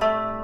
Bye.